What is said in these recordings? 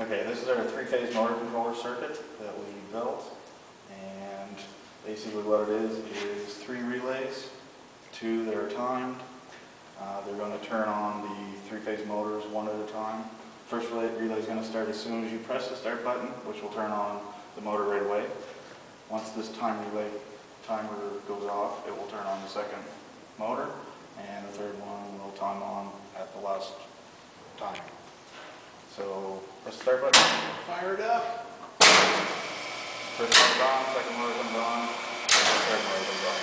Okay, this is our three-phase motor controller circuit that we built. And basically what it is, is three relays, two that are timed. Uh, They're going to turn on the three-phase motors one at a time. First relay relay is going to start as soon as you press the start button, which will turn on the motor right away. Once this time relay timer goes off, it will turn on the second motor, and the third one will time on at the last time. So, press the start button, fire it up. First one's on, second motor comes on, third motor comes on.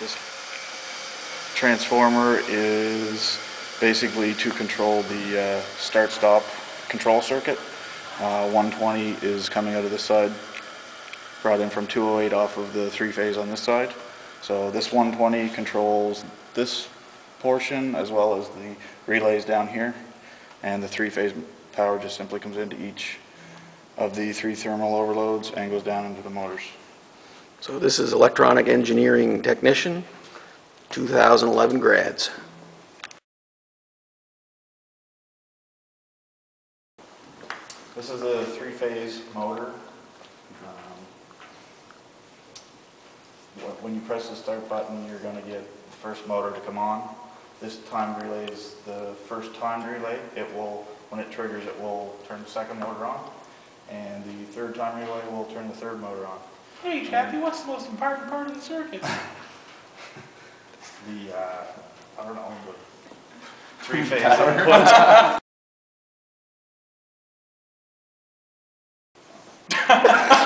This transformer is basically to control the uh, start-stop control circuit. Uh, 120 is coming out of this side, brought in from 208 off of the three-phase on this side. So this 120 controls this portion as well as the relays down here. And the three-phase power just simply comes into each of the three thermal overloads and goes down into the motors. So this is electronic engineering technician, 2011 grads. This is a three-phase motor. Um, When you press the start button, you're going to get the first motor to come on. This time relay is the first timed relay. It will, when it triggers, it will turn the second motor on. And the third time relay will turn the third motor on. Hey, Kathy, what's the most important part of the circuit? The, uh, I don't know, the three-phase inputs.